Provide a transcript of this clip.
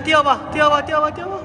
掉吧掉吧掉吧掉吧。